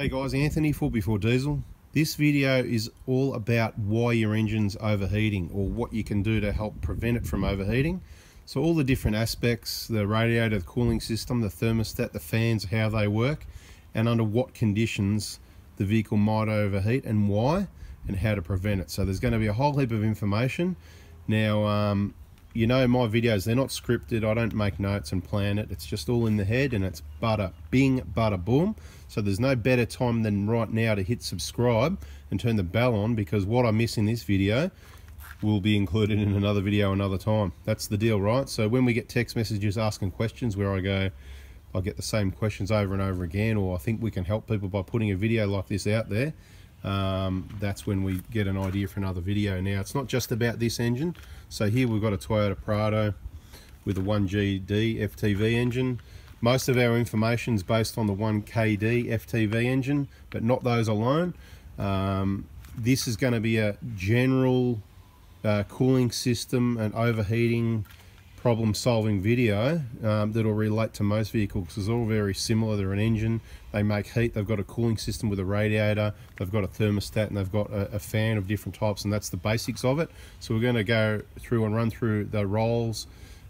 Hey guys, Anthony Fourby4 Diesel. This video is all about why your engine's overheating or what you can do to help prevent it from overheating. So all the different aspects, the radiator, the cooling system, the thermostat, the fans, how they work, and under what conditions the vehicle might overheat and why, and how to prevent it. So there's going to be a whole heap of information. Now, um, you know my videos, they're not scripted. I don't make notes and plan it. It's just all in the head and it's butter, bing, butter, boom. So there's no better time than right now to hit subscribe and turn the bell on because what I miss in this video will be included in another video another time. That's the deal, right? So when we get text messages asking questions where I go, I get the same questions over and over again, or I think we can help people by putting a video like this out there, um, that's when we get an idea for another video. Now, it's not just about this engine. So here we've got a Toyota Prado with a 1GD FTV engine. Most of our information is based on the 1KD FTV engine, but not those alone. Um, this is going to be a general uh, cooling system and overheating problem solving video um, that'll relate to most vehicles because they're all very similar. They're an engine, they make heat, they've got a cooling system with a radiator, they've got a thermostat and they've got a, a fan of different types and that's the basics of it. So we're going to go through and run through the roles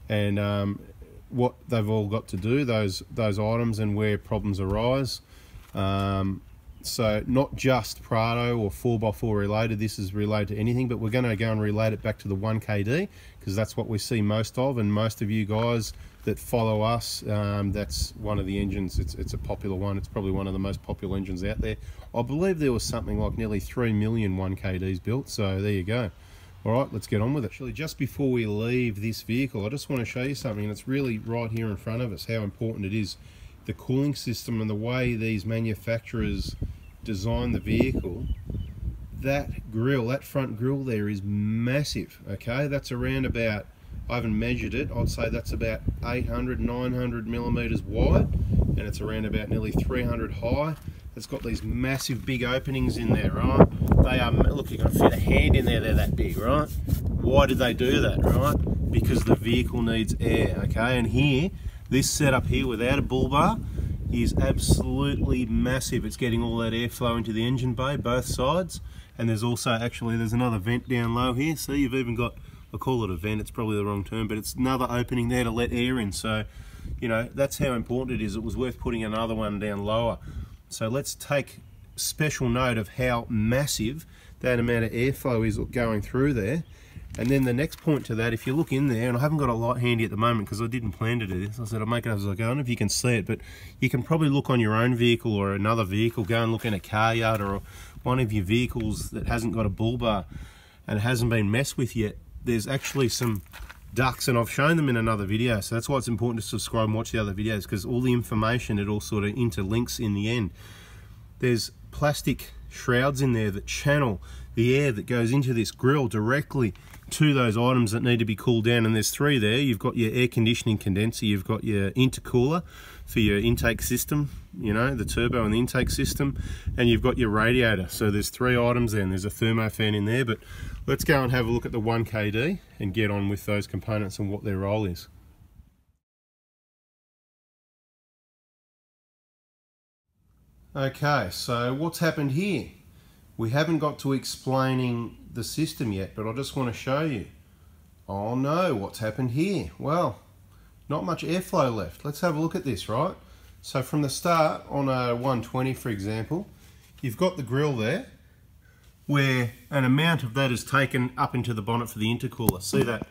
and um, what they've all got to do, those, those items and where problems arise. Um, so not just Prado or 4x4 related, this is related to anything, but we're going to go and relate it back to the 1KD because that's what we see most of and most of you guys that follow us, um, that's one of the engines, it's, it's a popular one, it's probably one of the most popular engines out there. I believe there was something like nearly 3 million 1KDs built, so there you go. All right, let's get on with it. Actually, just before we leave this vehicle, I just want to show you something, and it's really right here in front of us, how important it is the cooling system and the way these manufacturers design the vehicle, that grill, that front grill there is massive, okay? That's around about, I haven't measured it, I'd say that's about 800, 900 millimeters wide, and it's around about nearly 300 high. It's got these massive big openings in there, right? They are, look, you can fit a hand in there, they're that big, right? Why did they do that, right? Because the vehicle needs air, okay? And here, this setup here without a bull bar is absolutely massive. It's getting all that airflow into the engine bay, both sides. And there's also, actually, there's another vent down low here. So you've even got, I call it a vent, it's probably the wrong term, but it's another opening there to let air in. So, you know, that's how important it is. It was worth putting another one down lower. So let's take special note of how massive that amount of airflow is going through there and then the next point to that, if you look in there, and I haven't got a light handy at the moment because I didn't plan to do this. I said I'll make it up as I go. I don't know if you can see it, but you can probably look on your own vehicle or another vehicle. Go and look in a car yard or one of your vehicles that hasn't got a bull bar and hasn't been messed with yet. There's actually some ducts and I've shown them in another video so that's why it's important to subscribe and watch the other videos because all the information it all sort of interlinks in the end there's plastic shrouds in there that channel the air that goes into this grill directly to those items that need to be cooled down and there's three there. You've got your air conditioning condenser you've got your intercooler for your intake system you know the turbo and the intake system and you've got your radiator. So there's three items there and there's a thermo fan in there but let's go and have a look at the 1KD and get on with those components and what their role is. Okay so what's happened here? We haven't got to explaining the system yet, but I just want to show you. Oh no, what's happened here? Well, not much airflow left. Let's have a look at this, right? So from the start, on a 120 for example, you've got the grill there, where an amount of that is taken up into the bonnet for the intercooler. See that?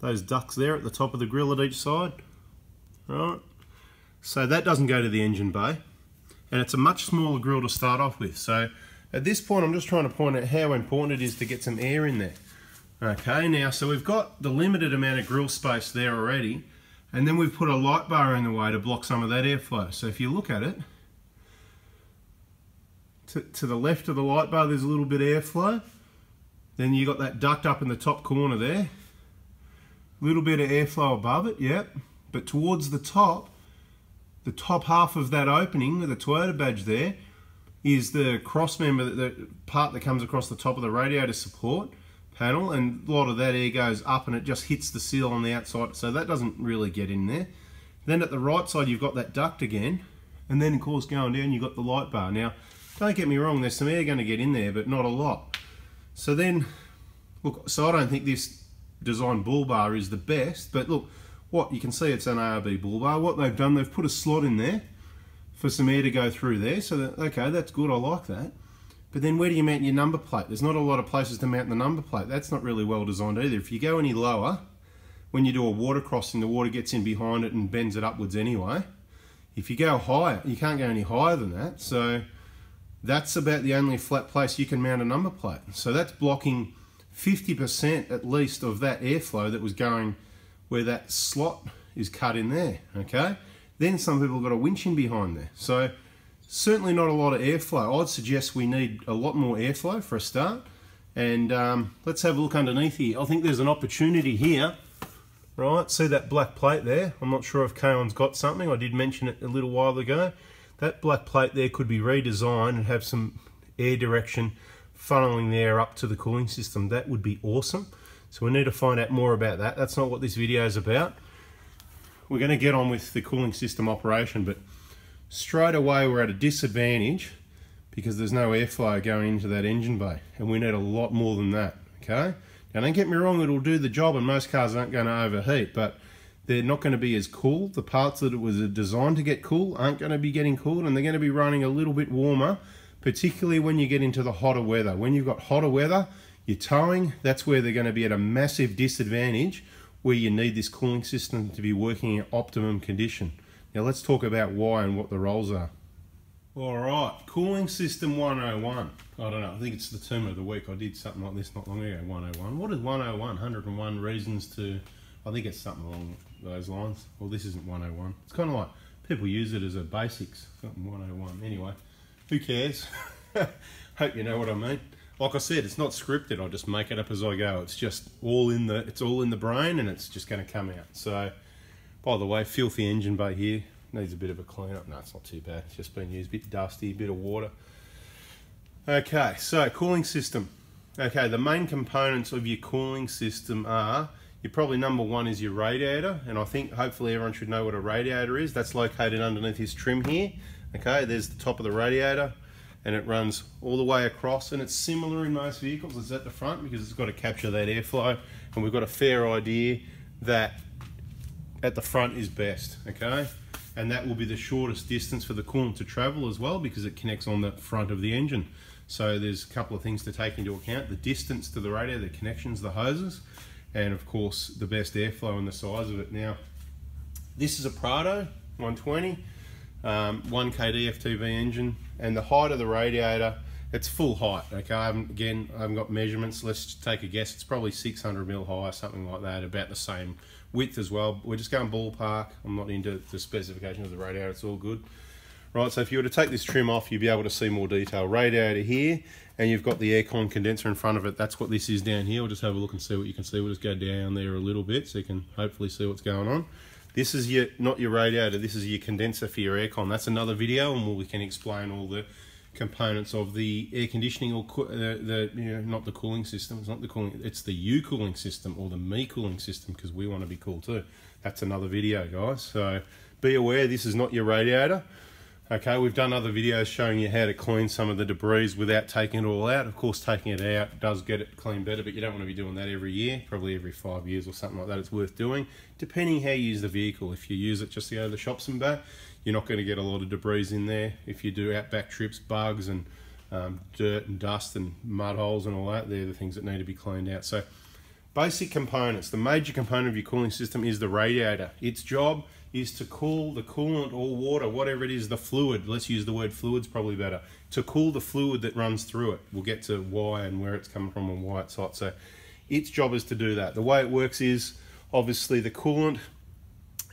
Those ducts there at the top of the grill at each side? Right? So that doesn't go to the engine bay. And it's a much smaller grill to start off with. So at this point, I'm just trying to point out how important it is to get some air in there. Okay, now, so we've got the limited amount of grill space there already, and then we've put a light bar in the way to block some of that airflow. So if you look at it, to, to the left of the light bar, there's a little bit of airflow. Then you got that duct up in the top corner there. A little bit of airflow above it, yep. But towards the top, the top half of that opening with the Toyota badge there, is the cross member, the part that comes across the top of the radiator support panel, and a lot of that air goes up and it just hits the seal on the outside, so that doesn't really get in there. Then at the right side, you've got that duct again, and then of course going down, you've got the light bar. Now, don't get me wrong, there's some air going to get in there, but not a lot. So then, look, so I don't think this design bull bar is the best, but look, what you can see it's an ARB bull bar. What they've done, they've put a slot in there for some air to go through there. So that, okay, that's good, I like that. But then where do you mount your number plate? There's not a lot of places to mount the number plate. That's not really well designed either. If you go any lower, when you do a water crossing, the water gets in behind it and bends it upwards anyway. If you go higher, you can't go any higher than that. So that's about the only flat place you can mount a number plate. So that's blocking 50% at least of that airflow that was going where that slot is cut in there, okay? Then some people have got a winch in behind there. So certainly not a lot of airflow. I'd suggest we need a lot more airflow for a start. And um, let's have a look underneath here. I think there's an opportunity here, right? See that black plate there? I'm not sure if Kaon's got something. I did mention it a little while ago. That black plate there could be redesigned and have some air direction funneling the air up to the cooling system. That would be awesome. So we need to find out more about that. That's not what this video is about. We're going to get on with the cooling system operation, but straight away we're at a disadvantage because there's no airflow going into that engine bay and we need a lot more than that okay? Now don't get me wrong it'll do the job and most cars aren't going to overheat but they're not going to be as cool. The parts that it was designed to get cool aren't going to be getting cooled and they're going to be running a little bit warmer particularly when you get into the hotter weather. When you've got hotter weather you're towing that's where they're going to be at a massive disadvantage where you need this cooling system to be working in optimum condition now let's talk about why and what the roles are. All right, cooling system 101. I don't know, I think it's the term of the week. I did something like this not long ago, 101. What is 101? 101 reasons to, I think it's something along those lines. Well, this isn't 101. It's kind of like people use it as a basics, something 101. Anyway, who cares? Hope you know what I mean. Like I said, it's not scripted. I just make it up as I go. It's just all in the, it's all in the brain and it's just going to come out. So by the way, filthy engine bay here. Needs a bit of a clean up. No, it's not too bad. It's just been used, a bit dusty, a bit of water. Okay, so cooling system. Okay, the main components of your cooling system are, your probably number one is your radiator, and I think hopefully everyone should know what a radiator is. That's located underneath this trim here. Okay, there's the top of the radiator, and it runs all the way across, and it's similar in most vehicles. It's at the front because it's got to capture that airflow, and we've got a fair idea that at the front is best, okay? And that will be the shortest distance for the coolant to travel as well because it connects on the front of the engine. So there's a couple of things to take into account. The distance to the radiator, the connections, the hoses, and of course the best airflow and the size of it. Now, this is a Prado 120, um, 1KD FTV engine, and the height of the radiator, it's full height, okay? I again, I haven't got measurements. Let's take a guess. It's probably 600 mil high, something like that, about the same width as well. We're just going ballpark. I'm not into the specification of the radiator. It's all good. Right, so if you were to take this trim off, you'd be able to see more detail. Radiator here, and you've got the aircon condenser in front of it. That's what this is down here. We'll just have a look and see what you can see. We'll just go down there a little bit so you can hopefully see what's going on. This is your not your radiator. This is your condenser for your aircon. That's another video, and we can explain all the components of the air conditioning or uh, the you know not the cooling system it's not the cooling it's the you cooling system or the me cooling system because we want to be cool too that's another video guys so be aware this is not your radiator okay we've done other videos showing you how to clean some of the debris without taking it all out of course taking it out does get it clean better but you don't want to be doing that every year probably every five years or something like that it's worth doing depending how you use the vehicle if you use it just to go to the shops and back you're not going to get a lot of debris in there. If you do outback trips, bugs and um, dirt and dust and mud holes and all that, they're the things that need to be cleaned out. So basic components. The major component of your cooling system is the radiator. Its job is to cool the coolant or water, whatever it is, the fluid. Let's use the word fluid's probably better. To cool the fluid that runs through it. We'll get to why and where it's coming from and why it's hot. So its job is to do that. The way it works is obviously the coolant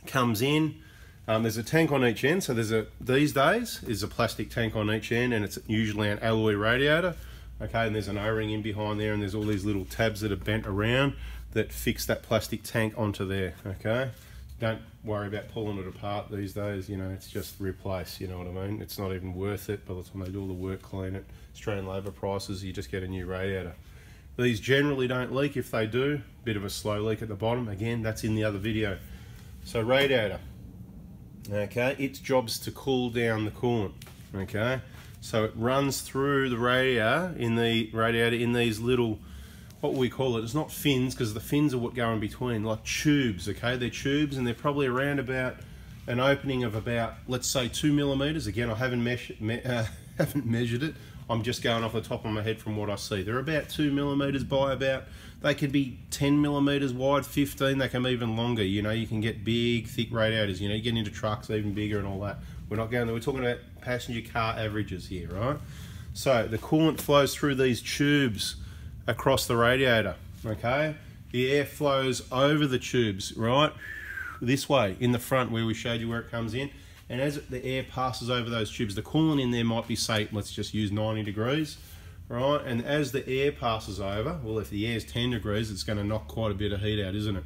comes in, um, there's a tank on each end, so there's a these days is a plastic tank on each end, and it's usually an alloy radiator. Okay, and there's an O-ring in behind there, and there's all these little tabs that are bent around that fix that plastic tank onto there. Okay, don't worry about pulling it apart these days. You know, it's just replace. You know what I mean? It's not even worth it by the time they do all the work, clean it. Australian labour prices, you just get a new radiator. These generally don't leak. If they do, bit of a slow leak at the bottom. Again, that's in the other video. So radiator. Okay, its job's to cool down the coolant. Okay, So it runs through the radiator in the radiator in these little what we call it. It's not fins because the fins are what go in between, like tubes. Okay, they're tubes and they're probably around about an opening of about let's say two millimeters. Again, I haven't me uh, haven't measured it. I'm just going off the top of my head from what I see. They're about two millimeters by about. They could be 10 millimeters wide, 15. They can be even longer. You know, you can get big, thick radiators. You know, you get into trucks even bigger and all that. We're not going there. We're talking about passenger car averages here, right? So the coolant flows through these tubes across the radiator, okay? The air flows over the tubes, right? This way, in the front where we showed you where it comes in. And as the air passes over those tubes, the coolant in there might be, say, let's just use 90 degrees, right? And as the air passes over, well, if the air is 10 degrees, it's going to knock quite a bit of heat out, isn't it?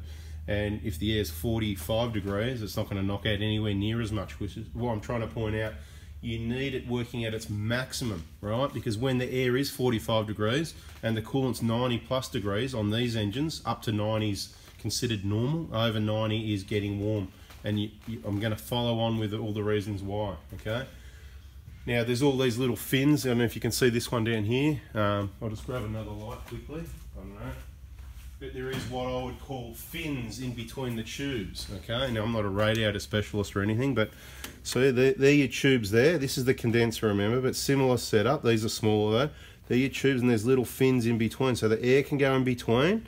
And if the air is 45 degrees, it's not going to knock out anywhere near as much, which is what I'm trying to point out you need it working at its maximum, right? Because when the air is 45 degrees and the coolant's 90 plus degrees on these engines, up to 90 is considered normal, over 90 is getting warm. And you, you, I'm going to follow on with all the reasons why, okay? Now there's all these little fins, I don't know if you can see this one down here. Um, I'll just grab another light quickly, I don't know but there is what I would call fins in between the tubes. Okay, now I'm not a radiator specialist or anything, but so they're, they're your tubes there. This is the condenser, remember, but similar setup. These are smaller though. They're your tubes and there's little fins in between, so the air can go in between.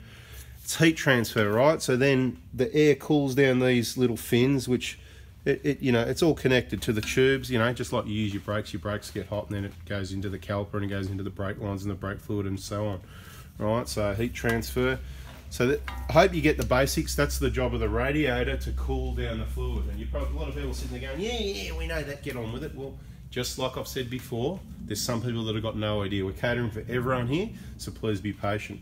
It's heat transfer, right? So then the air cools down these little fins, which it, it, you know it's all connected to the tubes you know just like you use your brakes your brakes get hot and then it goes into the caliper and it goes into the brake lines and the brake fluid and so on right so heat transfer so that, I hope you get the basics. That's the job of the radiator to cool down the fluid. And you probably a lot of people sitting there going, yeah, yeah, we know that. Get on with it. Well, just like I've said before, there's some people that have got no idea. We're catering for everyone here, so please be patient.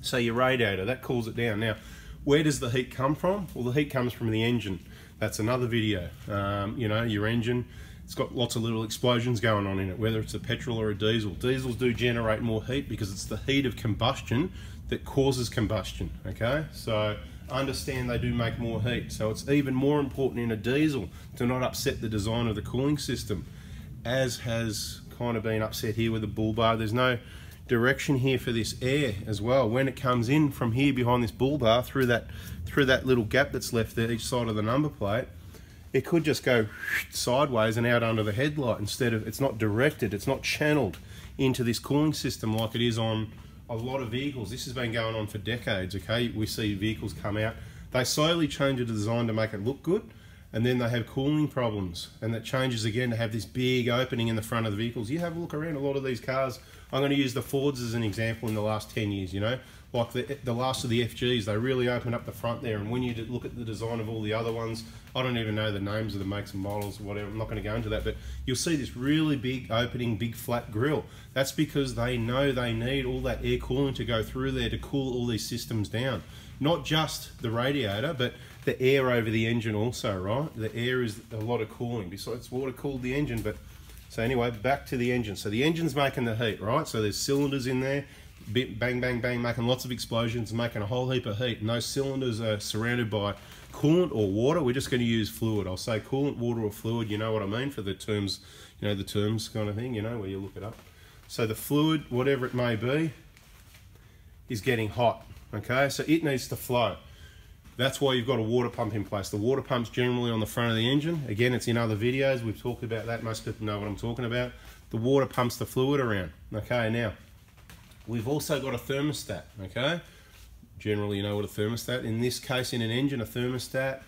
So your radiator that cools it down. Now, where does the heat come from? Well, the heat comes from the engine. That's another video. Um, you know, your engine. It's got lots of little explosions going on in it, whether it's a petrol or a diesel. Diesels do generate more heat because it's the heat of combustion that causes combustion, okay? So understand they do make more heat. So it's even more important in a diesel to not upset the design of the cooling system, as has kind of been upset here with the bull bar. There's no direction here for this air as well. When it comes in from here behind this bull bar through that through that little gap that's left there each side of the number plate, it could just go sideways and out under the headlight instead of it's not directed, it's not channeled into this cooling system like it is on a lot of vehicles. This has been going on for decades, okay? We see vehicles come out. They slowly change the design to make it look good, and then they have cooling problems. And that changes again to have this big opening in the front of the vehicles. You have a look around a lot of these cars. I'm going to use the Fords as an example in the last 10 years, you know? Like the, the last of the FGs, they really open up the front there. And when you look at the design of all the other ones, I don't even know the names of the makes and models, whatever. I'm not going to go into that, but you'll see this really big opening, big flat grill. That's because they know they need all that air cooling to go through there to cool all these systems down. Not just the radiator, but the air over the engine also, right? The air is a lot of cooling. Besides water cooled the engine, but so anyway, back to the engine. So the engine's making the heat, right? So there's cylinders in there, bang, bang, bang, making lots of explosions, making a whole heap of heat. And those cylinders are surrounded by coolant or water. We're just going to use fluid. I'll say coolant, water, or fluid. You know what I mean for the terms, you know, the terms kind of thing, you know, where you look it up. So the fluid, whatever it may be, is getting hot. Okay, so it needs to flow. That's why you've got a water pump in place. The water pump's generally on the front of the engine. Again, it's in other videos. We've talked about that. Most people know what I'm talking about. The water pumps the fluid around. Okay, now, we've also got a thermostat. Okay, generally you know what a thermostat. In this case, in an engine, a thermostat,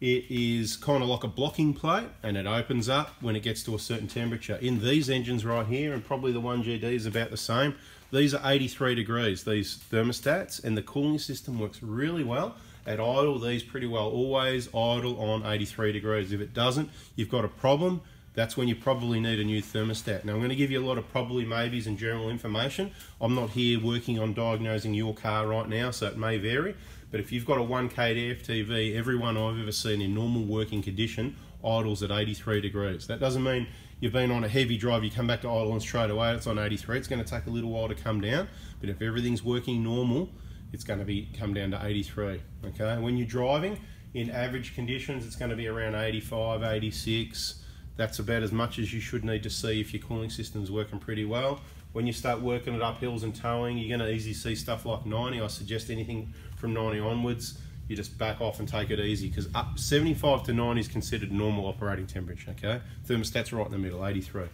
it is kind of like a blocking plate and it opens up when it gets to a certain temperature. In these engines right here, and probably the 1GD is about the same, these are 83 degrees, these thermostats, and the cooling system works really well. At idle, these pretty well always idle on 83 degrees. If it doesn't, you've got a problem that's when you probably need a new thermostat. Now I'm going to give you a lot of probably maybes and general information. I'm not here working on diagnosing your car right now, so it may vary. But if you've got a 1K FTV, every one I've ever seen in normal working condition idles at 83 degrees. That doesn't mean you've been on a heavy drive, you come back to idle and straight away it's on 83. It's going to take a little while to come down, but if everything's working normal, it's going to be come down to 83. Okay, when you're driving in average conditions, it's going to be around 85, 86 That's about as much as you should need to see if your cooling system's working pretty well. When you start working it up hills and towing, you're going to easily see stuff like 90. I suggest anything from 90 onwards, you just back off and take it easy because up 75 to 90 is considered normal operating temperature. Okay, thermostat's right in the middle, 83.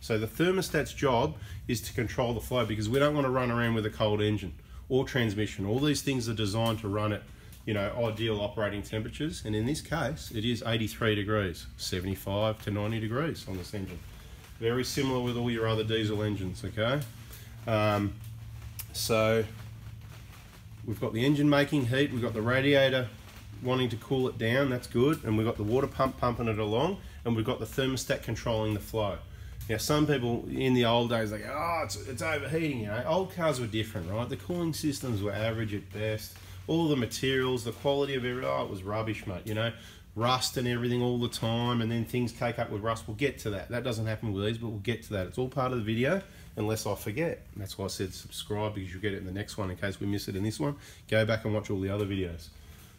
So the thermostat's job is to control the flow because we don't want to run around with a cold engine or transmission. All these things are designed to run at you know ideal operating temperatures, and in this case, it is 83 degrees, 75 to 90 degrees on this engine. Very similar with all your other diesel engines. Okay, um, so we've got the engine making heat, we've got the radiator wanting to cool it down, that's good, and we've got the water pump pumping it along, and we've got the thermostat controlling the flow. Now, some people in the old days, they go, oh, it's, it's overheating, you know. Old cars were different, right? The cooling systems were average at best. All the materials, the quality of everything, oh, it was rubbish, mate, you know. Rust and everything all the time, and then things cake up with rust. We'll get to that. That doesn't happen with these, but we'll get to that. It's all part of the video, unless I forget. That's why I said subscribe, because you'll get it in the next one in case we miss it in this one. Go back and watch all the other videos.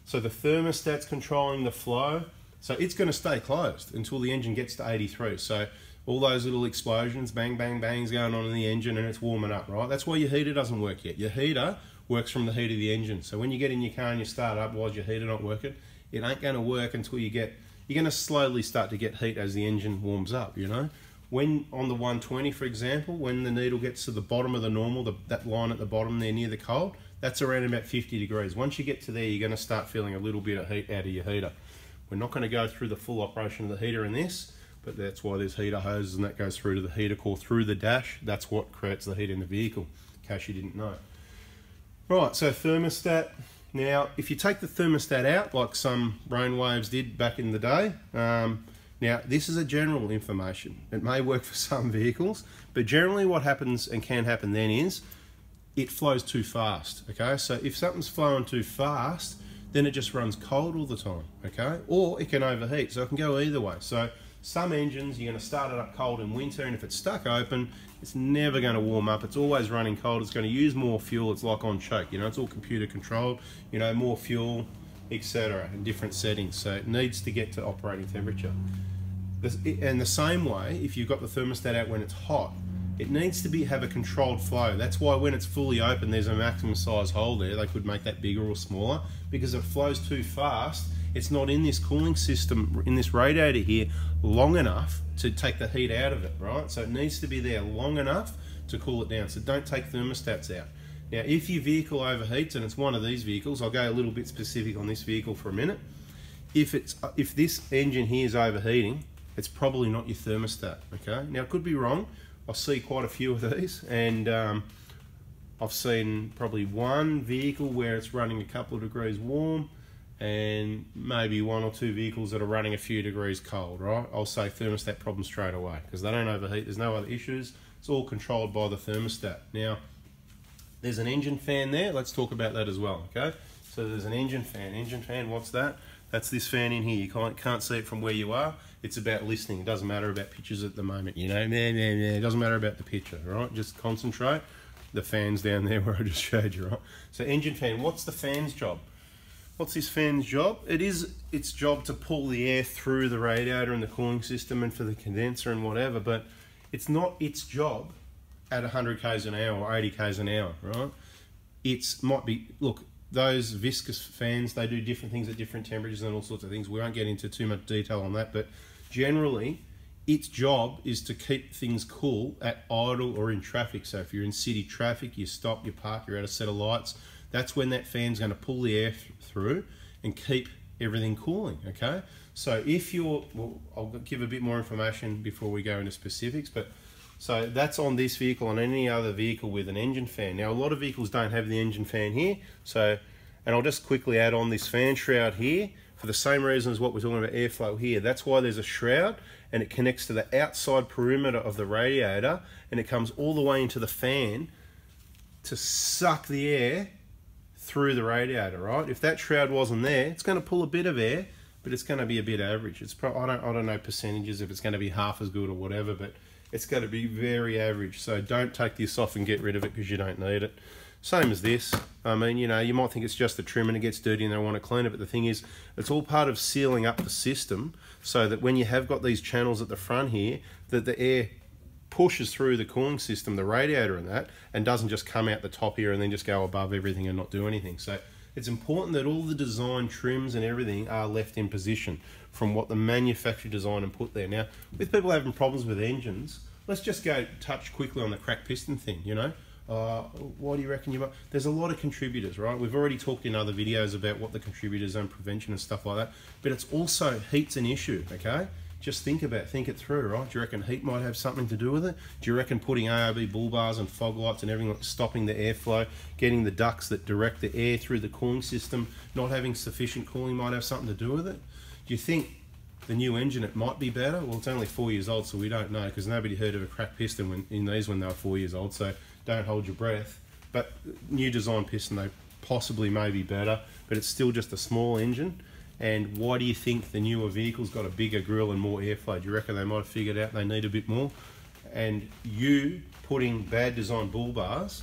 So the thermostat's controlling the flow. So it's going to stay closed until the engine gets to 83. So all those little explosions, bang, bang, bangs going on in the engine and it's warming up, right? That's why your heater doesn't work yet. Your heater works from the heat of the engine. So when you get in your car and you start up, while your heater not working? It ain't going to work until you get, you're going to slowly start to get heat as the engine warms up, you know? When on the 120, for example, when the needle gets to the bottom of the normal, the, that line at the bottom there near the cold, that's around about 50 degrees. Once you get to there, you're going to start feeling a little bit of heat out of your heater. We're not going to go through the full operation of the heater in this, but that's why there's heater hoses and that goes through to the heater core through the dash. That's what creates the heat in the vehicle, in case you didn't know. Right, so thermostat. Now, if you take the thermostat out, like some brainwaves did back in the day, um, now this is a general information. It may work for some vehicles, but generally what happens and can happen then is it flows too fast, okay? So if something's flowing too fast, then it just runs cold all the time, okay? Or it can overheat, so it can go either way. So some engines, you're going to start it up cold in winter, and if it's stuck open, it's never going to warm up. It's always running cold. It's going to use more fuel. It's like on choke, you know, it's all computer controlled, you know, more fuel, etc. in different settings. So it needs to get to operating temperature. And the same way, if you've got the thermostat out when it's hot, it needs to be have a controlled flow. That's why when it's fully open, there's a maximum size hole there. They could make that bigger or smaller because it flows too fast it's not in this cooling system, in this radiator here, long enough to take the heat out of it, right? So it needs to be there long enough to cool it down. So don't take thermostats out. Now, if your vehicle overheats, and it's one of these vehicles, I'll go a little bit specific on this vehicle for a minute. If it's if this engine here is overheating, it's probably not your thermostat, okay? Now, it could be wrong. I see quite a few of these, and um, I've seen probably one vehicle where it's running a couple of degrees warm, and maybe one or two vehicles that are running a few degrees cold, right? I'll say thermostat problem straight away because they don't overheat. There's no other issues. It's all controlled by the thermostat. Now, there's an engine fan there. Let's talk about that as well, okay? So there's an engine fan. Engine fan, what's that? That's this fan in here. You can't, can't see it from where you are. It's about listening. It doesn't matter about pictures at the moment, you know? Man, man, man. It doesn't matter about the picture, right? Just concentrate. The fan's down there where I just showed you, right? So engine fan, what's the fan's job? What's this fan's job? It is its job to pull the air through the radiator and the cooling system and for the condenser and whatever, but it's not its job at 100 k's an hour or 80 k's an hour, right? It's might be look those viscous fans they do different things at different temperatures and all sorts of things. We won't get into too much detail on that, but generally its job is to keep things cool at idle or in traffic. So if you're in city traffic, you stop, you park, you're at a set of lights that's when that fan's going to pull the air through and keep everything cooling, okay? So if you're, well, I'll give a bit more information before we go into specifics, but so that's on this vehicle, on any other vehicle with an engine fan. Now, a lot of vehicles don't have the engine fan here, so, and I'll just quickly add on this fan shroud here for the same reason as what we're talking about airflow here. That's why there's a shroud and it connects to the outside perimeter of the radiator and it comes all the way into the fan to suck the air through the radiator, right? If that shroud wasn't there, it's going to pull a bit of air, but it's going to be a bit average. It's pro I don't I don't know percentages if it's going to be half as good or whatever, but it's going to be very average. So don't take this off and get rid of it because you don't need it. Same as this. I mean, you know, you might think it's just the trim and it gets dirty and they want to clean it, but the thing is, it's all part of sealing up the system so that when you have got these channels at the front here, that the air pushes through the cooling system, the radiator and that, and doesn't just come out the top here and then just go above everything and not do anything. So it's important that all the design trims and everything are left in position from what the manufacturer designed and put there. Now, with people having problems with engines, let's just go touch quickly on the cracked piston thing, you know. Uh, why do you reckon you might? There's a lot of contributors, right? We've already talked in other videos about what the contributors and prevention and stuff like that, but it's also heat's an issue, okay? Just think about, think it through, right? Do you reckon heat might have something to do with it? Do you reckon putting ARB bull bars and fog lights and everything, stopping the airflow, getting the ducts that direct the air through the cooling system, not having sufficient cooling might have something to do with it? Do you think the new engine it might be better? Well, it's only four years old, so we don't know because nobody heard of a cracked piston when, in these when they were four years old. So don't hold your breath. But new design piston, they possibly may be better, but it's still just a small engine. And why do you think the newer vehicles got a bigger grill and more airflow? Do you reckon they might have figured out they need a bit more? And you putting bad design bull bars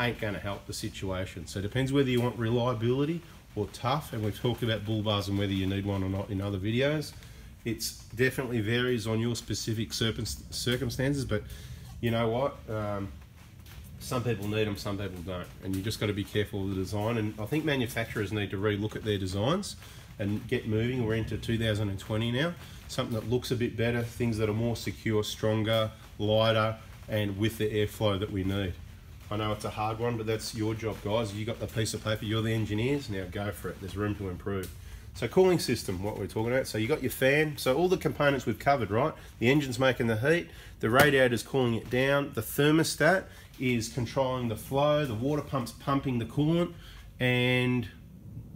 ain't going to help the situation. So it depends whether you want reliability or tough. And we've talked about bull bars and whether you need one or not in other videos. It definitely varies on your specific circumstances, but you know what? Um, some people need them, some people don't, and you just got to be careful of the design. And I think manufacturers need to re-look at their designs and get moving. We're into 2020 now. Something that looks a bit better, things that are more secure, stronger, lighter, and with the airflow that we need. I know it's a hard one, but that's your job, guys. You got the piece of paper, you're the engineers, now go for it. There's room to improve. So cooling system, what we're talking about. So you got your fan. So all the components we've covered, right? The engine's making the heat, the radiator's cooling it down, the thermostat is controlling the flow, the water pump's pumping the coolant, and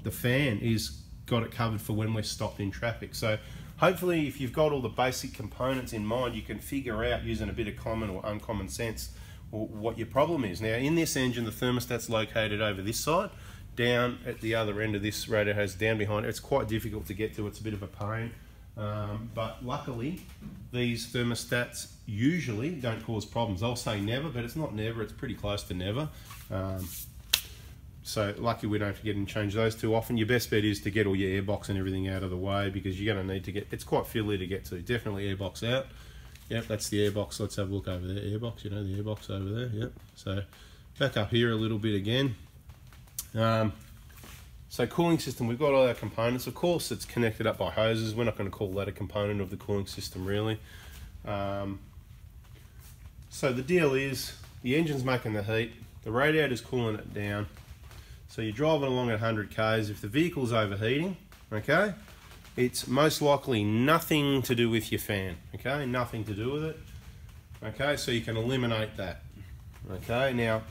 the fan is got it covered for when we're stopped in traffic. So hopefully if you've got all the basic components in mind, you can figure out using a bit of common or uncommon sense what your problem is. Now in this engine, the thermostat's located over this side, down at the other end of this radiator has down behind. It's quite difficult to get to, it's a bit of a pain. Um, but luckily, these thermostats usually don't cause problems. I'll say never, but it's not never, it's pretty close to never. Um, so lucky we don't have to get and change those too often. Your best bet is to get all your airbox and everything out of the way because you're going to need to get, it's quite fiddly to get to. Definitely airbox out. Yep, that's the airbox. Let's have a look over there. Airbox, you know, the airbox over there. Yep. So back up here a little bit again. Um, so cooling system, we've got all our components. Of course, it's connected up by hoses. We're not going to call that a component of the cooling system, really. Um, so the deal is, the engine's making the heat, the radiator's cooling it down. So you're driving along at 100 k's. If the vehicle's overheating, okay, it's most likely nothing to do with your fan, okay, nothing to do with it. Okay, so you can eliminate that. Okay, now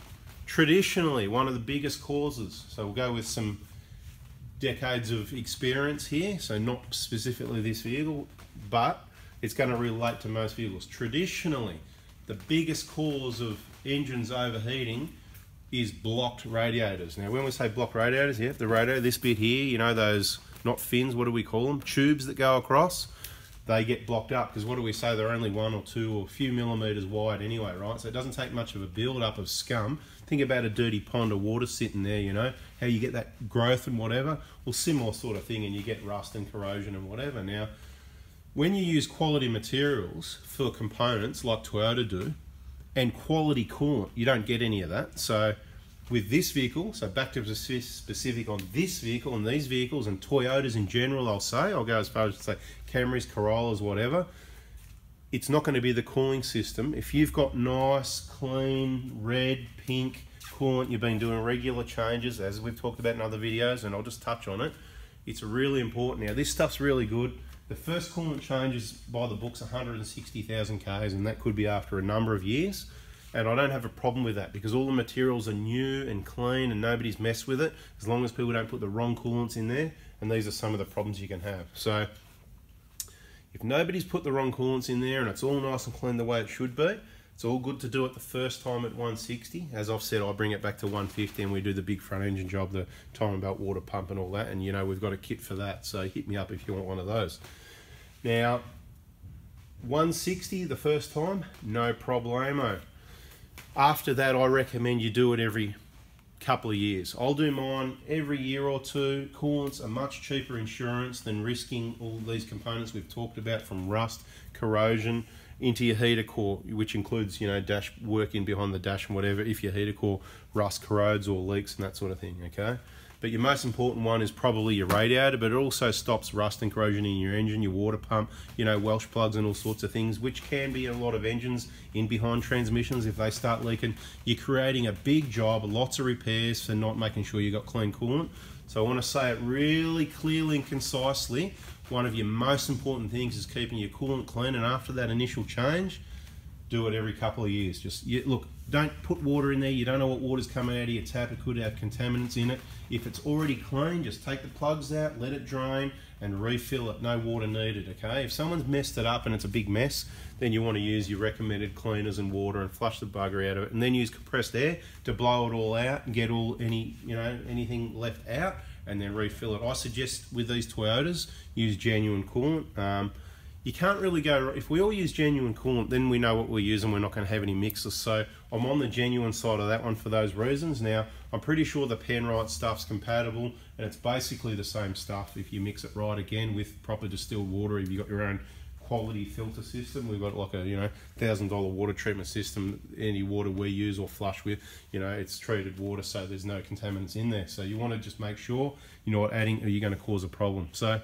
traditionally one of the biggest causes, so we'll go with some decades of experience here, so not specifically this vehicle, but it's going to relate to most vehicles. Traditionally, the biggest cause of engines overheating is blocked radiators. Now, when we say blocked radiators, yeah, the radiator, this bit here, you know, those, not fins, what do we call them? Tubes that go across, they get blocked up because what do we say? They're only one or two or a few millimeters wide anyway, right? So it doesn't take much of a build up of scum. Think about a dirty pond of water sitting there, you know, how you get that growth and whatever. Well, similar sort of thing, and you get rust and corrosion and whatever. Now, when you use quality materials for components like Toyota do, and quality coolant, you don't get any of that. So with this vehicle, so back to specific on this vehicle and these vehicles and Toyotas in general, I'll say, I'll go as far as to say Camrys, Corollas, whatever, it's not going to be the cooling system. If you've got nice, clean, red, pink coolant, you've been doing regular changes, as we've talked about in other videos, and I'll just touch on it, it's really important. Now, this stuff's really good. The first coolant change is by the books 160,000 Ks, and that could be after a number of years. And I don't have a problem with that because all the materials are new and clean and nobody's messed with it as long as people don't put the wrong coolants in there. And these are some of the problems you can have. So if nobody's put the wrong coolants in there and it's all nice and clean the way it should be, it's all good to do it the first time at 160. As I've said, I bring it back to 150 and we do the big front engine job, the timing belt water pump and all that. And you know, we've got a kit for that. So hit me up if you want one of those. Now, 160 the first time, no problemo. After that, I recommend you do it every couple of years. I'll do mine every year or two. Coolant's a much cheaper insurance than risking all these components we've talked about from rust, corrosion, into your heater core, which includes, you know, dash working behind the dash and whatever, if your heater core rust corrodes or leaks and that sort of thing, okay? But your most important one is probably your radiator, but it also stops rust and corrosion in your engine, your water pump, you know, Welsh plugs and all sorts of things, which can be in a lot of engines in behind transmissions if they start leaking. You're creating a big job, lots of repairs for not making sure you got clean coolant. So I want to say it really clearly and concisely. One of your most important things is keeping your coolant clean, and after that initial change, do it every couple of years. Just you, look, don't put water in there. You don't know what water's coming out of your tap. It could have contaminants in it. If it's already clean, just take the plugs out, let it drain, and refill it. No water needed, okay? If someone's messed it up and it's a big mess, then you want to use your recommended cleaners and water and flush the bugger out of it, and then use compressed air to blow it all out and get all any you know anything left out, and then refill it. I suggest with these Toyotas, use genuine coolant. Um, you can't really go if we all use genuine coolant then we know what we're using. We're not going to have any mixes. So i'm on the genuine side of that one for those reasons. Now i'm pretty sure the Penrite stuff's compatible and it's basically the same stuff if you mix it right again with proper distilled water. If you've got your own quality filter system we've got like a you know thousand dollar water treatment system any water we use or flush with you know it's treated water so there's no contaminants in there so you want to just make sure you're not adding or you're going to cause a problem so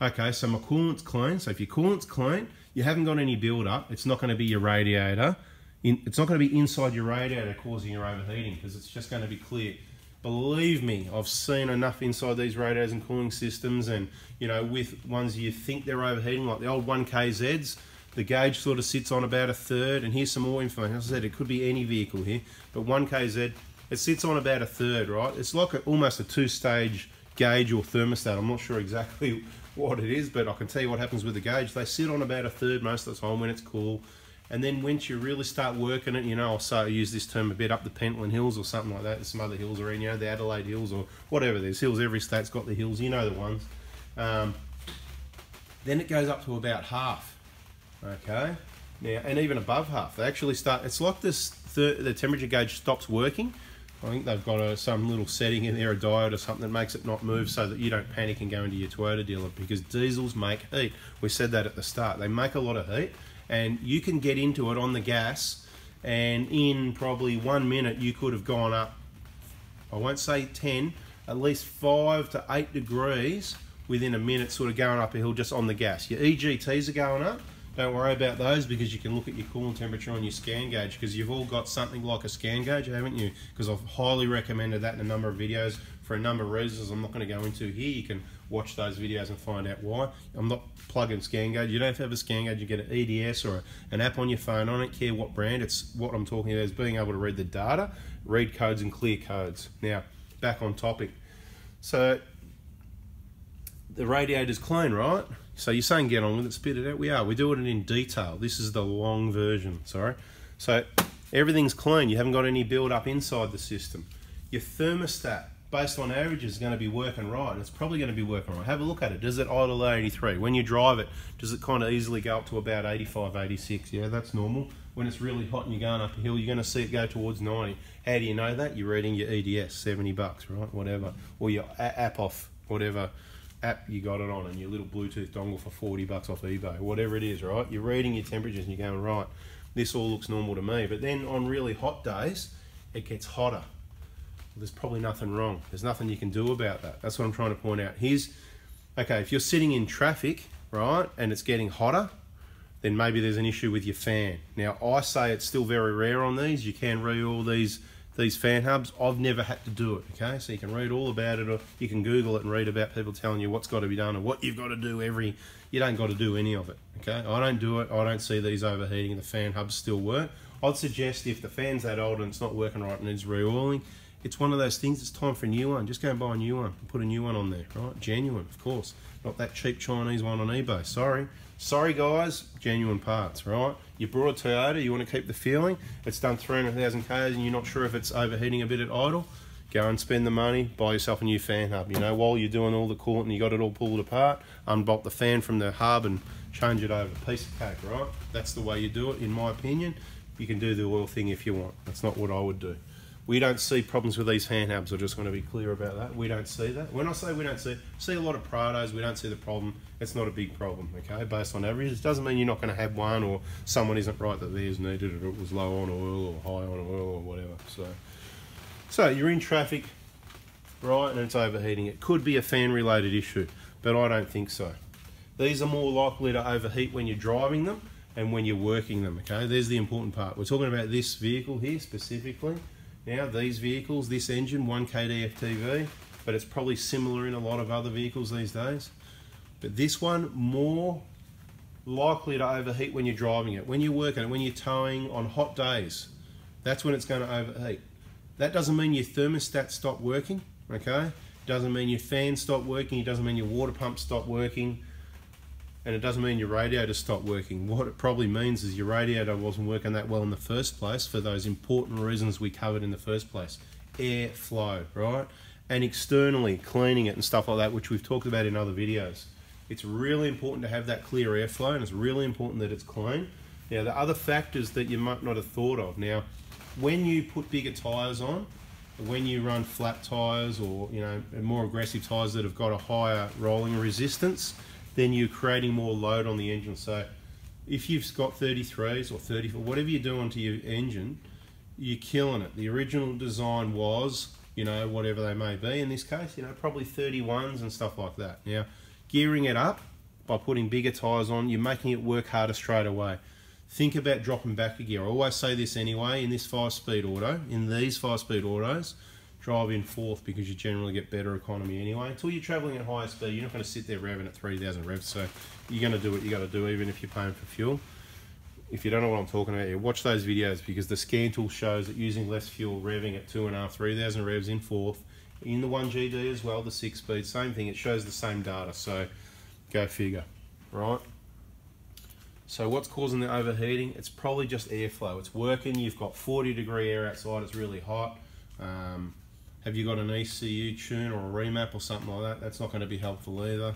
Okay, so my coolant's clean. So if your coolant's clean, you haven't got any build up. It's not going to be your radiator. In, it's not going to be inside your radiator causing your overheating because it's just going to be clear. Believe me, I've seen enough inside these radiators and cooling systems and, you know, with ones you think they're overheating, like the old 1KZs, the gauge sort of sits on about a third. And here's some more information. As I said, it could be any vehicle here, but 1KZ, it sits on about a third, right? It's like a, almost a two-stage gauge or thermostat. I'm not sure exactly what it is, but I can tell you what happens with the gauge. They sit on about a third most of the time when it's cool. And then once you really start working it, you know, I'll say I use this term a bit up the Pentland Hills or something like that. There's some other hills around, you know, the Adelaide Hills or whatever. There's hills. Every state's got the hills. You know the ones. Um, then it goes up to about half. Okay. Now, and even above half, they actually start. It's like this. the temperature gauge stops working I think they've got a, some little setting in there, a diode or something that makes it not move so that you don't panic and go into your Toyota dealer because diesels make heat. We said that at the start. They make a lot of heat and you can get into it on the gas and in probably one minute you could have gone up, I won't say 10, at least 5 to 8 degrees within a minute sort of going up a hill just on the gas. Your EGTs are going up don't worry about those because you can look at your coolant temperature on your scan gauge because you've all got something like a scan gauge, haven't you? Because I've highly recommended that in a number of videos for a number of reasons I'm not going to go into here. You can watch those videos and find out why. I'm not plugging scan gauge. You don't have to have a scan gauge. You get an EDS or an app on your phone. I don't care what brand. It's what I'm talking about is being able to read the data, read codes and clear codes. Now, back on topic. So the radiator's clean, right? So you're saying get on with it, spit it out. We are. We're doing it in detail. This is the long version, sorry. So everything's clean. You haven't got any build up inside the system. Your thermostat, based on averages, is going to be working right. And it's probably going to be working right. Have a look at it. Does it idle at 83? When you drive it, does it kind of easily go up to about 85, 86? Yeah, that's normal. When it's really hot and you're going up a hill, you're going to see it go towards 90. How do you know that? You're reading your EDS, 70 bucks, right? Whatever. Or your app off, whatever app you got it on and your little Bluetooth dongle for 40 bucks off eBay, whatever it is, right? You're reading your temperatures and you're going, right, this all looks normal to me. But then on really hot days, it gets hotter. There's probably nothing wrong. There's nothing you can do about that. That's what I'm trying to point out. Here's, okay, if you're sitting in traffic, right, and it's getting hotter, then maybe there's an issue with your fan. Now, I say it's still very rare on these. You can read all these these fan hubs, I've never had to do it, okay? So you can read all about it or you can Google it and read about people telling you what's got to be done or what you've got to do every, you don't got to do any of it, okay? I don't do it, I don't see these overheating the fan hubs still work. I'd suggest if the fan's that old and it's not working right and needs re-oiling, it's one of those things, it's time for a new one. Just go and buy a new one put a new one on there, right? Genuine, of course. Not that cheap Chinese one on eBay, sorry. Sorry guys, genuine parts, right? You brought a Toyota, you want to keep the feeling, it's done 300,000 Ks and you're not sure if it's overheating a bit at idle, go and spend the money, buy yourself a new fan hub. You know, while you're doing all the coolant and you got it all pulled apart, unbolt the fan from the hub and change it over. Piece of cake, right? That's the way you do it, in my opinion. You can do the oil thing if you want. That's not what I would do. We don't see problems with these fan hubs. I just want to be clear about that. We don't see that. When I say we don't see, see a lot of Prados. We don't see the problem. It's not a big problem. Okay, based on average, it doesn't mean you're not going to have one or someone isn't right that theirs needed or it was low on oil or high on oil or whatever. So, so you're in traffic, right, and it's overheating. It could be a fan-related issue, but I don't think so. These are more likely to overheat when you're driving them and when you're working them. Okay, there's the important part. We're talking about this vehicle here specifically. Now these vehicles, this engine, 1KD FTV, but it's probably similar in a lot of other vehicles these days. But this one, more likely to overheat when you're driving it, when you're working it, when you're towing on hot days. That's when it's going to overheat. That doesn't mean your thermostat stopped working, okay? Doesn't mean your fan stopped working, it doesn't mean your water pump stopped working, and it doesn't mean your radiator stopped working. What it probably means is your radiator wasn't working that well in the first place for those important reasons we covered in the first place. Air flow, right? And externally cleaning it and stuff like that, which we've talked about in other videos. It's really important to have that clear airflow and it's really important that it's clean. Now the other factors that you might not have thought of. Now, when you put bigger tyres on, when you run flat tyres or you know more aggressive tyres that have got a higher rolling resistance, then you're creating more load on the engine. So if you've got 33s or 34, whatever you do onto your engine, you're killing it. The original design was, you know, whatever they may be in this case, you know, probably 31s and stuff like that. Now, gearing it up by putting bigger tyres on, you're making it work harder straight away. Think about dropping back a gear. I always say this anyway, in this 5-speed auto, in these 5-speed autos, drive in fourth because you generally get better economy anyway. Until you're traveling at higher speed, you're not going to sit there revving at 3,000 revs. So you're going to do what you got to do, even if you're paying for fuel. If you don't know what I'm talking about, here, watch those videos because the scan tool shows that using less fuel, revving at two and a half, 3,000 revs in fourth, in the 1GD as well, the six speed, same thing. It shows the same data. So go figure, right? So what's causing the overheating? It's probably just airflow. It's working. You've got 40 degree air outside. It's really hot. Um, have you got an ECU tune or a remap or something like that? That's not going to be helpful either.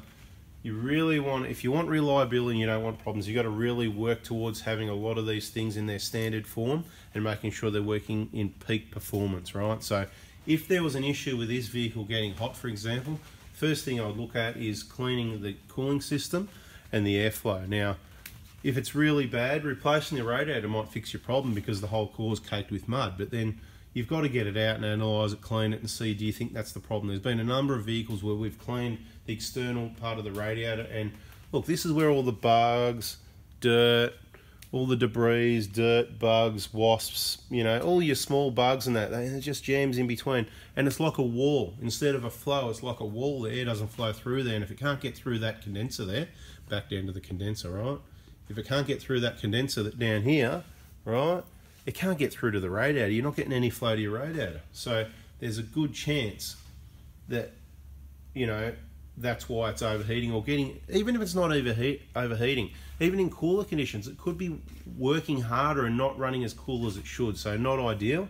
You really want, if you want reliability and you don't want problems, you've got to really work towards having a lot of these things in their standard form and making sure they're working in peak performance, right? So if there was an issue with this vehicle getting hot, for example, first thing I'd look at is cleaning the cooling system and the airflow. Now, if it's really bad, replacing the radiator might fix your problem because the whole core is caked with mud, but then you've got to get it out and analyse it, clean it and see do you think that's the problem. There's been a number of vehicles where we've cleaned the external part of the radiator and look, this is where all the bugs, dirt, all the debris, dirt, bugs, wasps, you know, all your small bugs and that, they just jams in between. And it's like a wall. Instead of a flow, it's like a wall. The air doesn't flow through there. And if it can't get through that condenser there, back down to the condenser, right? If it can't get through that condenser that down here, right, it can't get through to the radiator. You're not getting any flow to your radiator. So there's a good chance that, you know, that's why it's overheating or getting, even if it's not overheat, overheating, even in cooler conditions, it could be working harder and not running as cool as it should. So not ideal.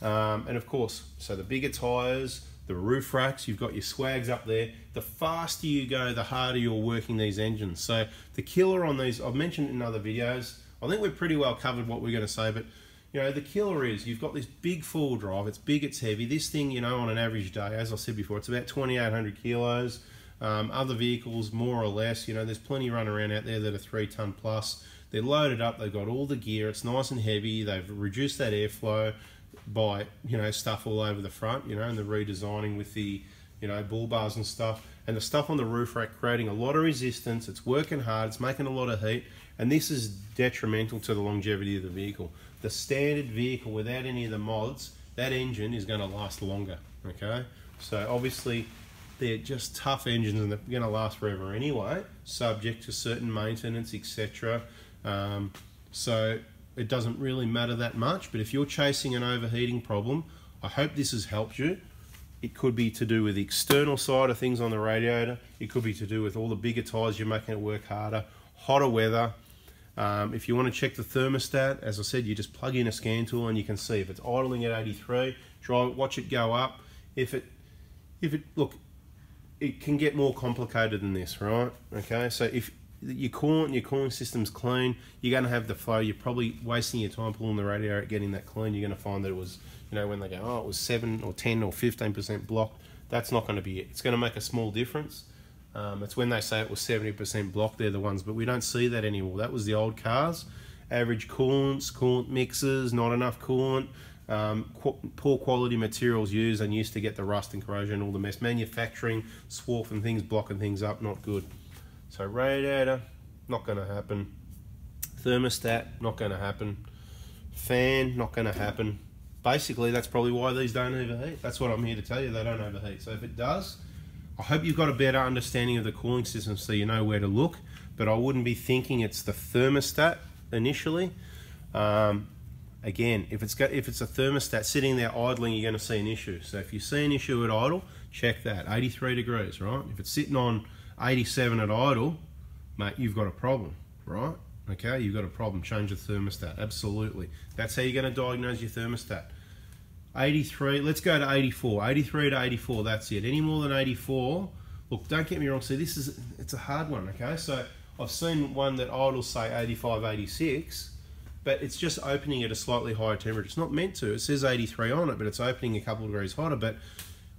Um, and of course, so the bigger tires, the roof racks, you've got your swags up there. The faster you go, the harder you're working these engines. So the killer on these, I've mentioned in other videos, I think we've pretty well covered what we're going to say, but you know, the killer is you've got this big four drive, it's big, it's heavy. This thing, you know, on an average day, as I said before, it's about 2,800 kilos. Um, other vehicles, more or less, you know, there's plenty run around out there that are three ton plus. They're loaded up, they've got all the gear, it's nice and heavy, they've reduced that airflow by, you know, stuff all over the front, you know, and the redesigning with the, you know, bull bars and stuff. And the stuff on the roof rack creating a lot of resistance, it's working hard, it's making a lot of heat, and this is detrimental to the longevity of the vehicle. The standard vehicle without any of the mods, that engine is going to last longer, okay? So obviously they're just tough engines and they're going to last forever anyway, subject to certain maintenance, etc. Um, so it doesn't really matter that much, but if you're chasing an overheating problem, I hope this has helped you. It could be to do with the external side of things on the radiator. It could be to do with all the bigger tyres you're making it work harder, hotter weather, um, if you want to check the thermostat, as I said, you just plug in a scan tool and you can see if it's idling at 83, try watch it go up. If it, if it, look, it can get more complicated than this, right? Okay, so if your coolant, your cooling system's clean, you're going to have the flow. You're probably wasting your time pulling the radiator out, getting that clean. You're going to find that it was you know, when they go, oh, it was 7 or 10 or 15% blocked, that's not going to be it. It's going to make a small difference. Um, it's when they say it was 70% blocked, they're the ones, but we don't see that anymore. That was the old cars. Average coolants, coolant mixes, not enough coolant, um, qu poor quality materials used and used to get the rust and corrosion, all the mess. Manufacturing, swarf and things, blocking things up, not good. So radiator, not going to happen. Thermostat, not going to happen. Fan, not going to happen. Basically, that's probably why these don't overheat. That's what I'm here to tell you, they don't overheat. So if it does, I hope you've got a better understanding of the cooling system so you know where to look, but I wouldn't be thinking it's the thermostat initially. Um, again, if it's got if it's a thermostat sitting there idling, you're going to see an issue. So if you see an issue at idle, check that. 83 degrees, right? If it's sitting on 87 at idle, mate, you've got a problem, right? Okay, you've got a problem. Change the thermostat. Absolutely. That's how you're going to diagnose your thermostat. 83, let's go to 84. 83 to 84, that's it. Any more than 84, look, don't get me wrong. See, this is, it's a hard one, okay? So I've seen one that idle say 85, 86, but it's just opening at a slightly higher temperature. It's not meant to. It says 83 on it, but it's opening a couple of degrees hotter. But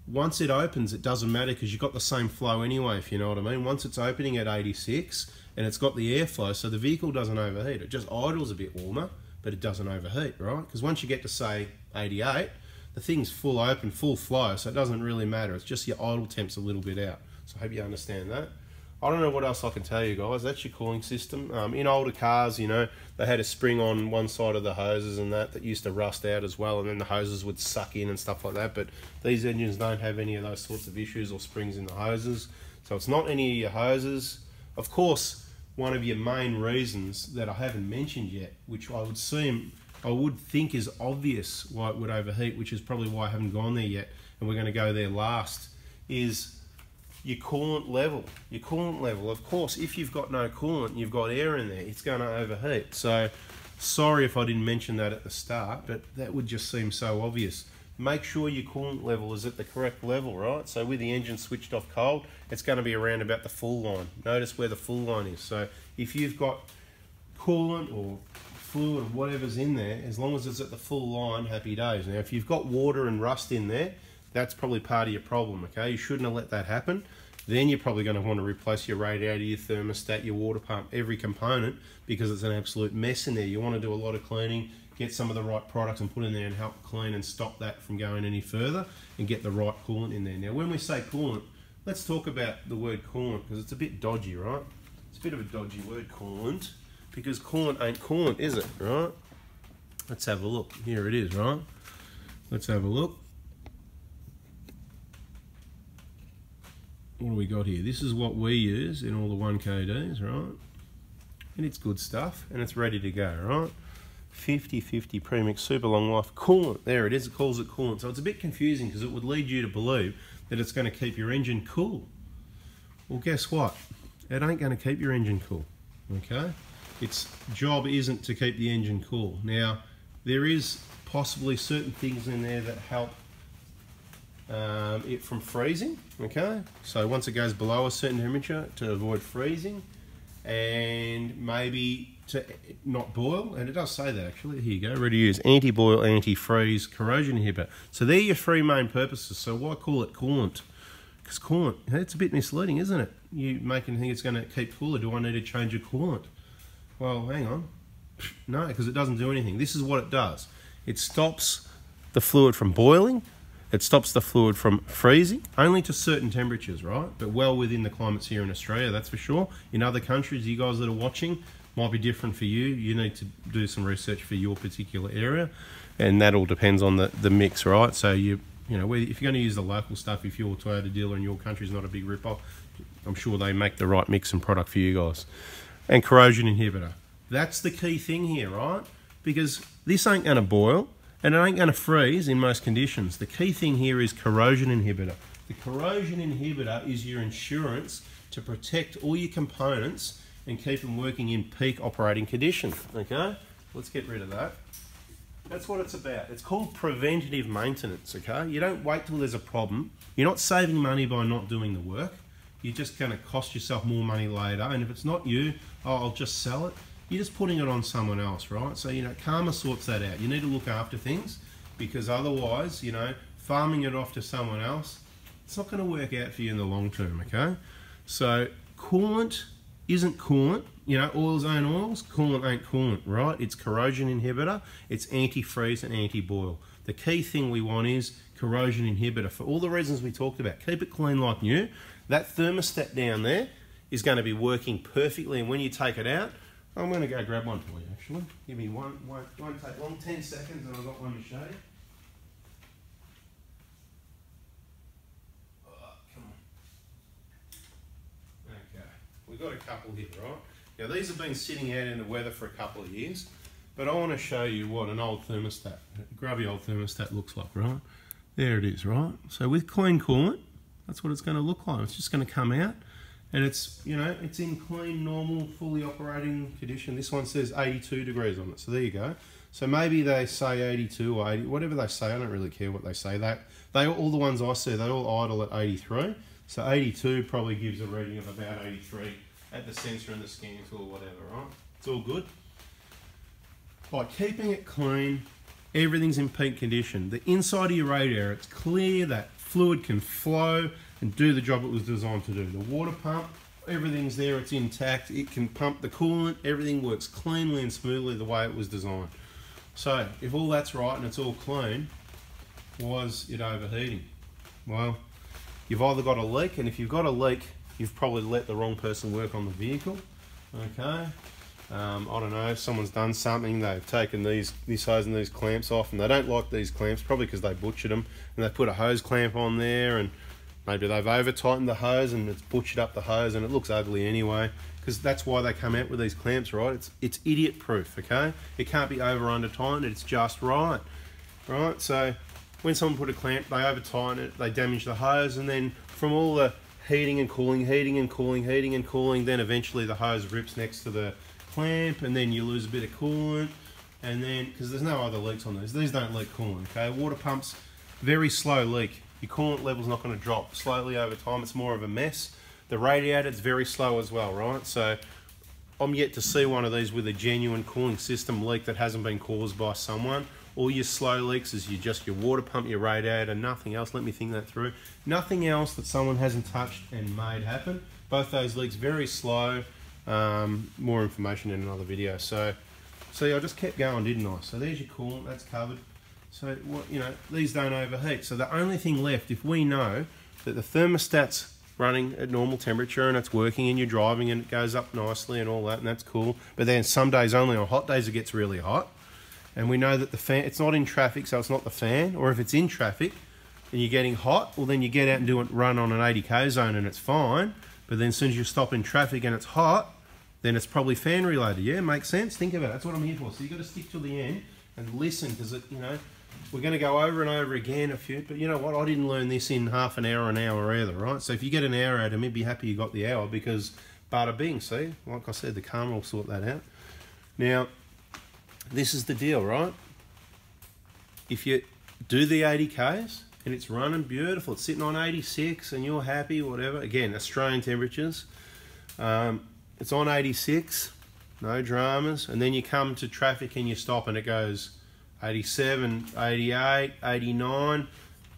once it opens, it doesn't matter because you've got the same flow anyway, if you know what I mean. Once it's opening at 86 and it's got the airflow, so the vehicle doesn't overheat. It just idles a bit warmer, but it doesn't overheat, right? Because once you get to, say, 88, the thing's full open, full flow, so it doesn't really matter. It's just your idle temp's a little bit out. So I hope you understand that. I don't know what else I can tell you guys. That's your cooling system. Um, in older cars, you know, they had a spring on one side of the hoses and that that used to rust out as well, and then the hoses would suck in and stuff like that. But these engines don't have any of those sorts of issues or springs in the hoses, so it's not any of your hoses. Of course, one of your main reasons that I haven't mentioned yet, which I would seem, I would think is obvious why it would overheat, which is probably why I haven't gone there yet, and we're going to go there last, is your coolant level. Your coolant level, of course, if you've got no coolant you've got air in there, it's going to overheat. So, sorry if I didn't mention that at the start, but that would just seem so obvious. Make sure your coolant level is at the correct level, right? So with the engine switched off cold, it's going to be around about the full line. Notice where the full line is. So if you've got coolant or fluid or whatever's in there, as long as it's at the full line, happy days. Now, if you've got water and rust in there, that's probably part of your problem, okay? You shouldn't have let that happen. Then you're probably going to want to replace your radiator, your thermostat, your water pump, every component because it's an absolute mess in there. You want to do a lot of cleaning, get some of the right products and put in there and help clean and stop that from going any further and get the right coolant in there. Now, when we say coolant, let's talk about the word coolant because it's a bit dodgy, right? It's a bit of a dodgy word, coolant, because coolant ain't coolant, is it, right? Let's have a look. Here it is, right? Let's have a look. what do we got here? This is what we use in all the 1KDs, right? And it's good stuff, and it's ready to go, right? 50-50 premix super long life coolant. There it is, it calls it coolant. So it's a bit confusing because it would lead you to believe that it's going to keep your engine cool. Well, guess what? It ain't going to keep your engine cool, okay? Its job isn't to keep the engine cool. Now, there is possibly certain things in there that help um, it from freezing, okay? So once it goes below a certain temperature to avoid freezing and maybe to not boil, and it does say that actually, here you go, ready to use anti-boil, anti-freeze, corrosion inhibitor. So they're your three main purposes, so why call it coolant? Because coolant, it's a bit misleading, isn't it? You making think it's going to keep cooler, do I need to change a coolant? Well, hang on. No, because it doesn't do anything. This is what it does. It stops the fluid from boiling, it stops the fluid from freezing, only to certain temperatures, right? But well within the climates here in Australia, that's for sure. In other countries, you guys that are watching, might be different for you. You need to do some research for your particular area, and that all depends on the, the mix, right? So you you know, if you're going to use the local stuff, if you're a Toyota dealer and your country country's not a big rip-off, I'm sure they make the right mix and product for you guys. And corrosion inhibitor. That's the key thing here, right? Because this ain't going to boil and it ain't going to freeze in most conditions. The key thing here is corrosion inhibitor. The corrosion inhibitor is your insurance to protect all your components and keep them working in peak operating condition. Okay, let's get rid of that. That's what it's about. It's called preventative maintenance. Okay, you don't wait till there's a problem. You're not saving money by not doing the work. You're just going to cost yourself more money later. And if it's not you, oh, I'll just sell it you're just putting it on someone else, right? So, you know, karma sorts that out. You need to look after things. because otherwise, you know, farming it off to someone else, it's not going to work out for you in the long term, okay? So coolant isn't coolant, you know, oils ain't oils, coolant ain't coolant, right? It's corrosion inhibitor, it's antifreeze and anti-boil. The key thing we want is corrosion inhibitor for all the reasons we talked about. Keep it clean like new. That thermostat down there is going to be working perfectly and when you take it out, I'm going to go grab one for you actually. Give me one, one, won't take long, 10 seconds and I've got one to show you. Oh, come on. Okay, we've got a couple here, right? Now these have been sitting out in the weather for a couple of years, but I want to show you what an old thermostat, a grubby old thermostat looks like, right? There it is, right? So with clean coolant, that's what it's going to look like. It's just going to come out and it's, you know, it's in clean, normal, fully operating condition. This one says 82 degrees on it. So there you go. So maybe they say 82 or 80, whatever they say. I don't really care what they say. That they all the ones I see, they all idle at 83. So 82 probably gives a reading of about 83 at the sensor and the scan tool, whatever, right? It's all good. By keeping it clean, everything's in peak condition. The inside of your radiator, it's clear that fluid can flow and do the job it was designed to do. The water pump, everything's there, it's intact. It can pump the coolant, everything works cleanly and smoothly the way it was designed. So, if all that's right and it's all clean, was it overheating? Well, you've either got a leak, and if you've got a leak, you've probably let the wrong person work on the vehicle. Okay, um, I don't know, if someone's done something, they've taken these this hose and these clamps off, and they don't like these clamps, probably because they butchered them, and they put a hose clamp on there, and maybe they've over tightened the hose and it's butchered up the hose, and it looks ugly anyway, because that's why they come out with these clamps, right? It's it's idiot proof, okay? It can't be over under tightened, it's just right, right? So when someone put a clamp, they over tighten it, they damage the hose, and then from all the heating and cooling, heating and cooling, heating and cooling, then eventually the hose rips next to the clamp and then you lose a bit of coolant and then because there's no other leaks on these. These don't leak coolant okay? Water pumps very slow leak. Your coolant level's not going to drop slowly over time. It's more of a mess. The radiator is very slow as well right? So I'm yet to see one of these with a genuine cooling system leak that hasn't been caused by someone. All your slow leaks is you just your water pump your radiator nothing else. Let me think that through. Nothing else that someone hasn't touched and made happen. Both those leaks very slow um, more information in another video. So, see, I just kept going, didn't I? So there's your coolant, that's covered. So, what you know, these don't overheat. So the only thing left, if we know that the thermostat's running at normal temperature and it's working and you're driving and it goes up nicely and all that, and that's cool. But then some days only on hot days it gets really hot. And we know that the fan, it's not in traffic, so it's not the fan. Or if it's in traffic and you're getting hot, well then you get out and do it, run on an 80k zone and it's fine. But then as soon as you stop in traffic and it's hot, then it's probably fan related. Yeah, makes sense. Think about it. That's what I'm here for. So you've got to stick till the end and listen because it, you know, we're going to go over and over again a few. But you know what? I didn't learn this in half an hour, an hour either, right? So if you get an hour out of me, be happy you got the hour because bada bing. See, like I said, the camera will sort that out. Now, this is the deal, right? If you do the 80Ks and it's running beautiful, it's sitting on 86 and you're happy, whatever. Again, Australian temperatures. Um, it's on 86, no dramas. And then you come to traffic and you stop and it goes 87, 88, 89.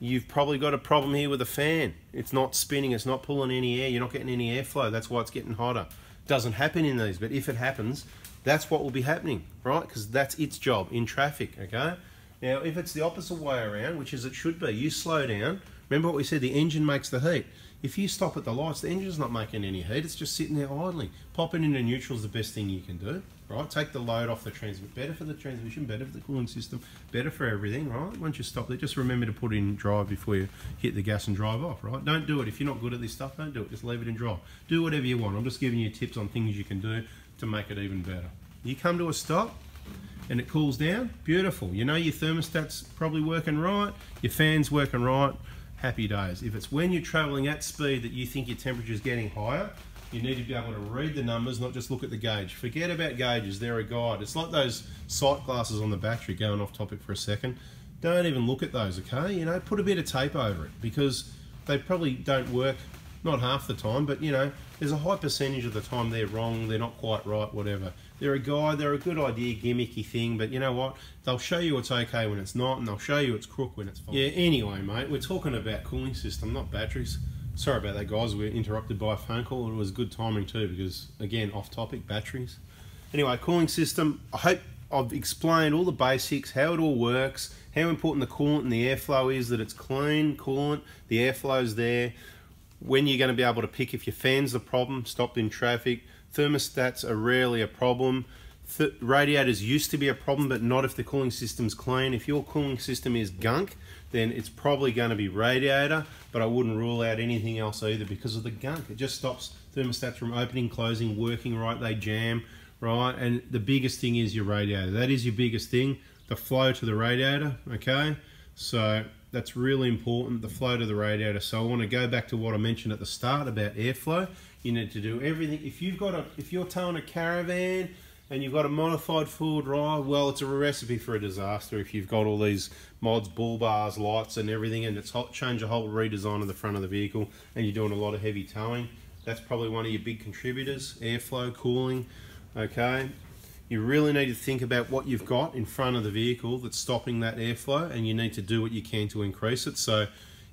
You've probably got a problem here with the fan. It's not spinning, it's not pulling any air, you're not getting any airflow. That's why it's getting hotter. Doesn't happen in these, but if it happens, that's what will be happening, right? Because that's its job in traffic, okay? Now, if it's the opposite way around, which is it should be, you slow down. Remember what we said, the engine makes the heat. If you stop at the lights, the engine's not making any heat, it's just sitting there idling. Popping into neutral is the best thing you can do, right? Take the load off the transmission. Better for the transmission, better for the cooling system, better for everything, right? Once you stop there, just remember to put in drive before you hit the gas and drive off, right? Don't do it. If you're not good at this stuff, don't do it. Just leave it in drive. Do whatever you want. I'm just giving you tips on things you can do to make it even better. You come to a stop, and it cools down, beautiful. You know your thermostat's probably working right, your fan's working right, happy days. If it's when you're traveling at speed that you think your temperature is getting higher, you need to be able to read the numbers, not just look at the gauge. Forget about gauges, they're a guide. It's like those sight glasses on the battery, going off topic for a second. Don't even look at those, okay? You know, put a bit of tape over it because they probably don't work, not half the time, but you know, there's a high percentage of the time they're wrong, they're not quite right, whatever. They're a guide, they're a good idea, gimmicky thing, but you know what? They'll show you it's okay when it's not, and they'll show you it's crook when it's fine. Yeah, anyway, mate, we're talking about cooling system, not batteries. Sorry about that, guys. We are interrupted by a phone call. It was good timing too, because again, off topic, batteries. Anyway, cooling system. I hope I've explained all the basics, how it all works, how important the coolant and the airflow is, that it's clean coolant, the airflow's there, when you're going to be able to pick if your fan's the problem, stopped in traffic, thermostats are rarely a problem, Th radiators used to be a problem, but not if the cooling system's clean. If your cooling system is gunk, then it's probably going to be radiator, but I wouldn't rule out anything else either because of the gunk. It just stops thermostats from opening, closing, working right, they jam, right? And the biggest thing is your radiator. That is your biggest thing, the flow to the radiator, okay? So that's really important, the flow to the radiator. So I want to go back to what I mentioned at the start about airflow. You need to do everything. If you've got a, if you're towing a caravan and you've got a modified four drive, well, it's a recipe for a disaster if you've got all these mods, bull bars, lights and everything, and it's hot, change a whole redesign of the front of the vehicle, and you're doing a lot of heavy towing. That's probably one of your big contributors, airflow, cooling, okay? You really need to think about what you've got in front of the vehicle that's stopping that airflow, and you need to do what you can to increase it. So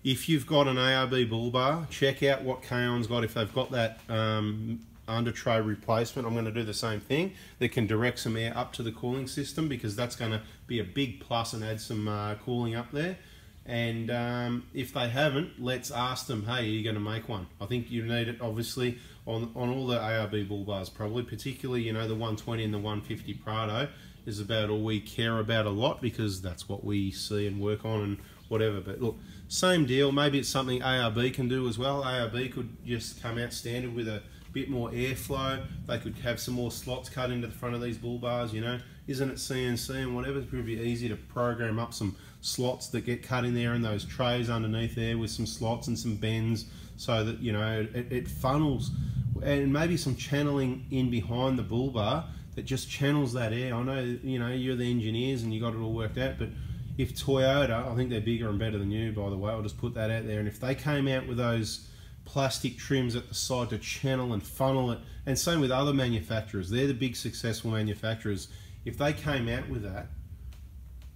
if you've got an ARB bull bar, check out what Kaon's got. If they've got that um, under tray replacement, I'm going to do the same thing. They can direct some air up to the cooling system because that's going to be a big plus and add some uh, cooling up there. And um, if they haven't, let's ask them, hey, are you going to make one? I think you need it, obviously, on, on all the ARB bull bars, probably, particularly, you know, the 120 and the 150 Prado is about all we care about a lot because that's what we see and work on and whatever. But look, same deal. Maybe it's something ARB can do as well. ARB could just come out standard with a bit more airflow. They could have some more slots cut into the front of these bull bars, you know. Isn't it CNC and whatever? It's pretty easy to program up some slots that get cut in there and those trays underneath there with some slots and some bends so that, you know, it, it funnels and maybe some channeling in behind the bull bar that just channels that air. I know, you know, you're the engineers and you got it all worked out, but if Toyota, I think they're bigger and better than you, by the way, I'll just put that out there. And if they came out with those plastic trims at the side to channel and funnel it. And same with other manufacturers. They're the big successful manufacturers. If they came out with that,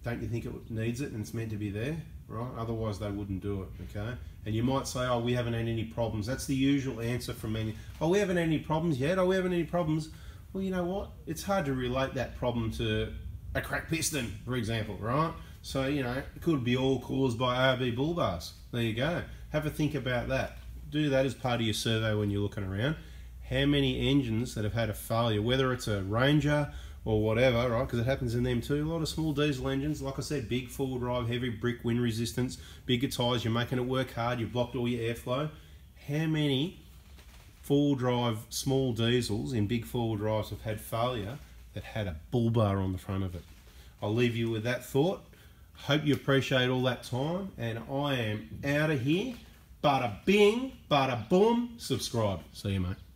don't you think it needs it and it's meant to be there? Right? Otherwise they wouldn't do it, okay? And you might say, oh, we haven't had any problems. That's the usual answer from many. Oh, we haven't had any problems yet. Oh, we haven't had any problems. Well, you know what? It's hard to relate that problem to a cracked piston, for example, right? So, you know, it could be all caused by ARB bull bars. There you go. Have a think about that do that as part of your survey when you're looking around. How many engines that have had a failure, whether it's a Ranger or whatever, right? Because it happens in them too. A lot of small diesel engines, like I said, big four drive, heavy brick, wind resistance, bigger tyres. You're making it work hard. You've blocked all your airflow. How many four drive small diesels in big four drives have had failure that had a bull bar on the front of it? I'll leave you with that thought. Hope you appreciate all that time, and I am out of here. Bada bing, bada boom, subscribe. See you, mate.